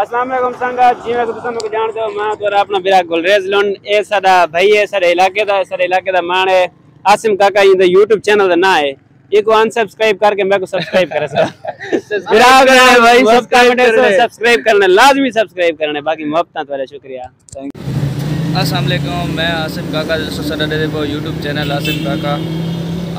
अस्सलाम वालेकुम संगा जिवें कि तुसां ਮੈਨੂੰ ਜਾਣਦੇ ਹੋ ਮੈਂ ਤੁਹਾਡਾ ਆਪਣਾ ਵੀਰਾ ਗੁਲਰੇਜ਼ ਲੋਨ ਇਹ ਸਾਡਾ ਭਾਈ ਹੈ ਸਾਡੇ ਇਲਾਕੇ ਦਾ ਸਾਡੇ ਇਲਾਕੇ ਦਾ ਮਾਣ ਹੈ ਆਸਿਮ ਕਾਕਾ ਜੀ ਦਾ YouTube ਚੈਨਲ ਦਾ ਨਾਮ ਹੈ ये को अनसब्सक्राइब करके मैं को सब्सक्राइब करे सर मेरा अगर है भाई सब्सक्राइब सब्सक्राइब करने। लाजमी सब्सक्राइब करने। बाकी मुहब्बत तुम्हारा शुक्रिया। थैंक यू अस्सलाम वालेकुम मैं आसिम काका सदा यूट्यूब चैनल आसिम काका।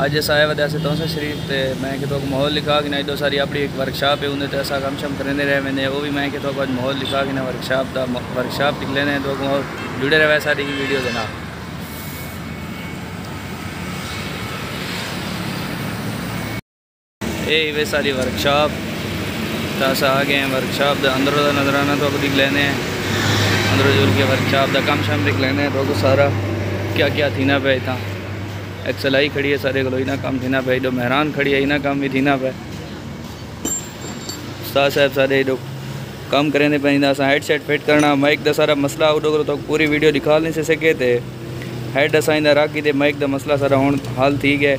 ਅੱਜ ਅਸ ਆਇਆ ਵਦਾ ਸੇ ਤੌਂਸਾ ਸ਼ਰੀਫ ਤੇ ਮੈਂ ਕਿਤੋਂ ਮਾਹੌਲ ਲਿਖਾ ਕਿ ਨਾ ਇਦੋ ਸਾਰੀ ਆਪਣੀ ਇੱਕ ਵਰਕਸ਼ਾਪ ਹੈ ਉਹਦੇ ਤੇ ਅਸਾਂ ਕੰਮ ਸ਼ਮ ਕਰਨੇ ਰਹੇ ਮੈਨੇ ਉਹ ਵੀ ਮੈਂ ਕਿਤੋਂ ਅੱਜ ਮਾਹੌਲ ਲਿਖਾ ਕਿ ਨਾ ਵਰਕਸ਼ਾਪ ਦਾ ਵਰਕਸ਼ਾਪ ਨਿਕਲੇ ਨੇ ਤੋਂ ਜੁੜੇ ਰਹੇ ਸਾਡੀ ਵੀਡੀਓ ਦੇ ਨਾਲ ਇਹ ਵੇ ਸਾਰੀ ਵਰਕਸ਼ਾਪ ਤਾਂ ਅਸਾਂ ਆ ਗਏ ਵਰਕਸ਼ਾਪ ਦੇ ਅੰਦਰੋਂ ਦਾ ਨਜ਼ਰਾਨਾ ਤੋਂ ਦਿਖ ਲੈਨੇ ਅੰਦਰੋਂ ਜੁਲ ਕੇ ਵਰਕਸ਼ਾਪ ਦਾ ਕੰਮ ਸ਼ਮ ਦਿਖ ਲੈਨੇ ਤੋਂ ਸਾਰਾ क्या क्या थी ना पे इतना एक्सलाई खड़ी है, सारे को इना काम थी ना पे एडो मेहरान खड़ी है, इना काम भी थी ना पे। उस्ताद साहब सारे एडो काम करें पैंता हेडसेट फिट करना माइक का सारा मसला उदो करो तो पूरी वीडियो दिखा नहीं से सके थे हेड असा इंदा राखी थे माइक का मसला सारा हूँ हाल ठीक है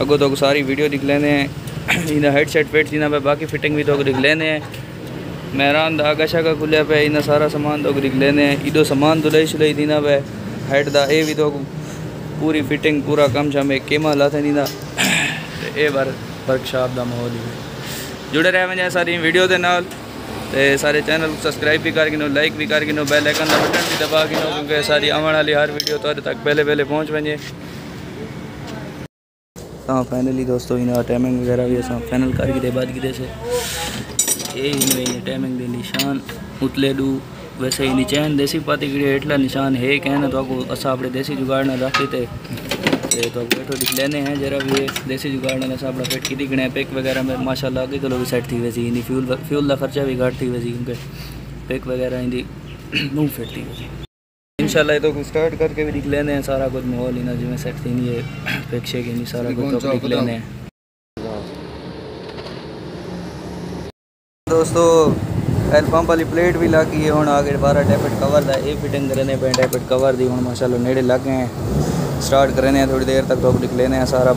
अगो तो सारी वीडियो दिख लेने हैं। हेडसेट फिट थी ना पे, बाकी फिटिंग भी तो दिख लेने हैं। महरान दा आगा शागा खुलिया पे इना सारा सामान तो दिख लेने हैं। इडो सामान दुलई तो शुलई थी ना पे। हेड का ए भी तो ਪੂਰੀ ਫਿਟਿੰਗ ਪੂਰਾ ਕੰਮ ਸ਼ਾਮੇ केमा लाते नहीं ਦਾ ਤੇ ਇਹ ਵਰ ਵਰਕਸ਼ਾਪ ਦਾ ਮਾਹੌਲ ਹੀ ਜੁੜੇ ਰਹੇ ਵੰਜਾ ਸਾਰੀ ਵੀਡੀਓ ਦੇ ਨਾਲ ਤੇ ਸਾਰੇ ਚੈਨਲ ਨੂੰ ਸਬਸਕ੍ਰਾਈਬ ਵੀ ਕਰਕੇ ਨੋ ਲਾਈਕ ਵੀ ਕਰਕੇ ਨੋ ਬੈਲ ਆਈਕਨ ਦਾ ਬਟਨ ਵੀ ਦਬਾ ਕੇ ਨੋ ਕਿਉਂਕਿ ਸਾਰੀ ਆਉਣ ਵਾਲੀ ਹਰ ਵੀਡੀਓ ਤੁਹਾਡੇ ਤੱਕ ਪਹਿਲੇ ਪਹਿਲੇ ਪਹੁੰਚ ਵੰਜੇ ਤਾਂ ਫਾਈਨਲੀ ਦੋਸਤੋ ਇਹਨਾਂ ਟਾਈਮਿੰਗ ਵਗੈਰਾ ਵੀ ਅਸਾਂ ਫਾਈਨਲ ਕਰਕੇ ਦੇ ਬਾਅਦ ਕਿਤੇ ਸੇ ਇਹ ਹੀ ਟਾਈਮਿੰਗ ਦੇ ਨਿਸ਼ਾਨ ਉਤਲੇ ਦੂ वैसे ही निचैन देसी पाती की हेठला निशान है कहना तो आपको असा अपने देसी जुगाड़ ना रखते थे ते तो बैठो दिख लेने हैं जरा भी देसी जुगाड़ ने असा अपना पेट की दिखने पेक वगैरह में माशाल्लाह अगे तो भी सेट थी वैसी इन फ्यूल फ्यूल का खर्चा भी घट थी वैसी क्योंकि पेक वगैरह इन मुँह फिट थी वैसी इंशाल्लाह तो स्टार्ट करके भी दिख लेने हैं सारा कुछ माहौल ही ना जिमें सेट थी है पेक शेक नहीं सारा कुछ तो दिख लेने हैं। दोस्तों एल पंप वाली प्लेट भी लग गई है हूँ आगे बारह डेबिट कवर का ये फिटिंग करने पे डेबिट कवर दी हूँ माशाल्लाह नेड़े लग गए स्टार्ट करने थोड़ी देर तक लिख लेने सारा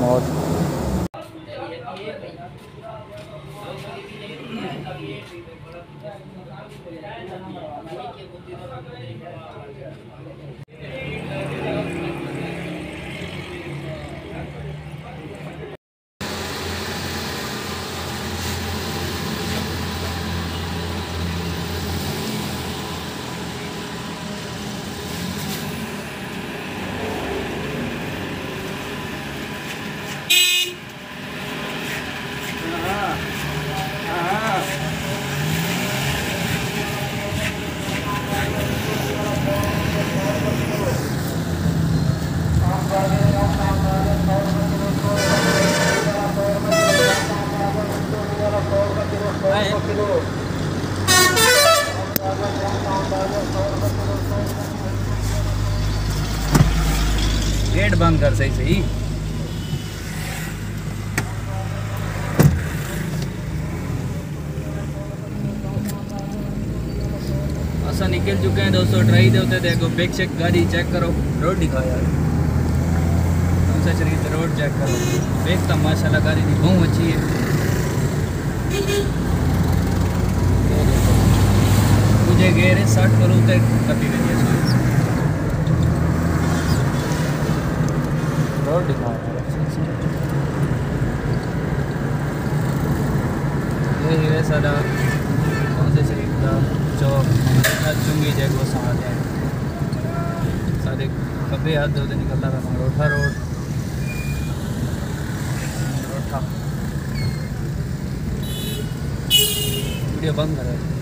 गेट बंद कर सही सही। असा निकल चुके हैं दोस्तों, ट्राई दे होते देखो बैक चेक गाड़ी चेक करो। रोड दिखाओ यार। कौन शरीर रोड चेक करो। बैक तो माशाल्लाह गाड़ी बहुत अच्छी है। मुझे गेरे साठ करूँ तो कभी नहीं है रोड दिखाओ ये ही है कौन से शरीफ का चौक? चुंगी जगह साथ है। सारे खब्बे हाथ दो निकलता था मरोठा रोड। मरोठा वीडियो बंद करा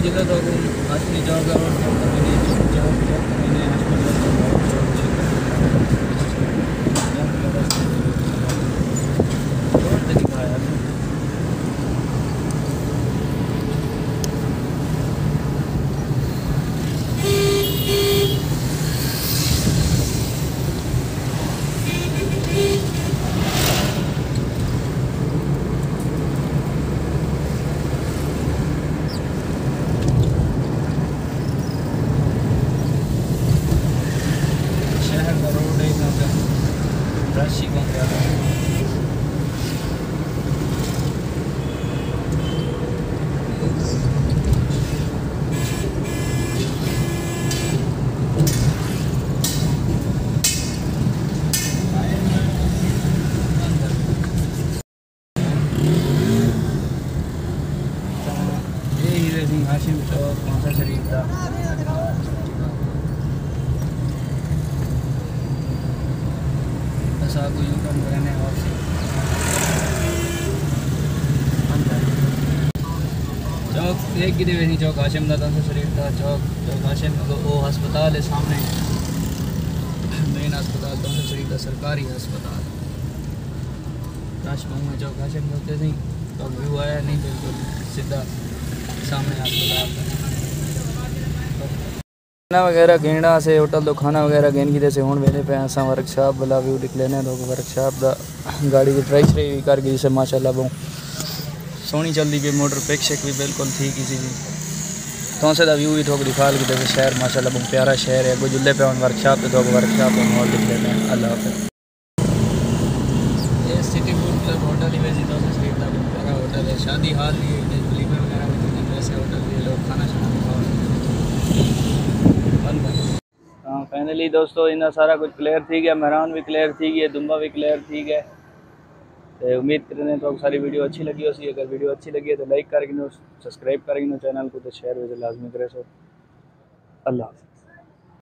कोई जगह तो असली जॉब बस आपको यूँ टर्न करने वापसी चौक, एक की देवी चौक हाशिम का कौंसा शरीफ का चौक चौक हाशिम वो अस्पताल है सामने। मेन अस्पताल कौंसा शरीफ का सरकारी अस्पताल। रश में चौक हाशिम होते नहीं तो व्यू आया नहीं, बिल्कुल सीधा सामने अस्पताल खाना वगैरह घेना से होटल तो खाना वगैरह घेन की जैसे हूँ वेले पे असा वर्कशॉप वाला व्यू दिख लेने तो वर्कशॉप का गाड़ी की ट्राई श्राई भी कर गई से, माशाल्लाह बहुत सोहनी चलती पई मोटर पिक शिक भी बिल्कुल ठीक ही सी तो से व्यू भी थोक दिखा लगी जैसे शहर, माशाल्लाह बहुत प्यारा शहर है। कोई पे वर्कशॉप पे तो वर्कशॉप में मॉल दिख लेने अल्लाह हाफिज़। ये सिटी फ़ूड क्लब होटल ही वैसे तो से का बहुत प्यारा होटल है। शादी हाल भी वगैरह वैसे होटल खाना शाना खाओ हाँ फाइनली दोस्तों इन्ना सारा कुछ क्लियर थी गया। मेहरान भी क्लियर थी गया, दुम्बा भी क्लियर थी गया। तो उम्मीद करने तो सारी वीडियो अच्छी लगी हो सी अगर वीडियो अच्छी लगी है तो लाइक करके सब्सक्राइब करके चैनल को तो शेयर वैसे लाजमी करे। सो अल्लाह